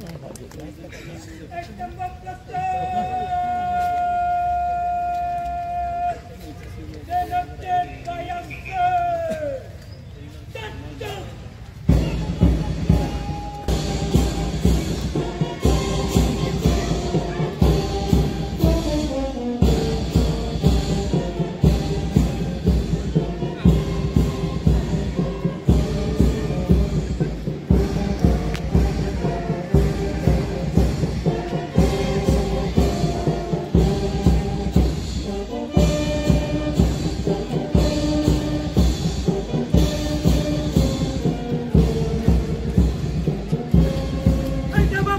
Parade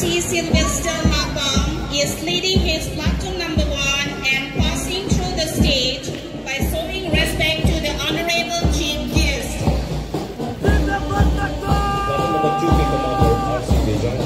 C. Sylvester Mabam is leading his platoon number one and passing through the stage by showing respect to the Honorable Chief Guest. Number two, Commander R.C. Bejan,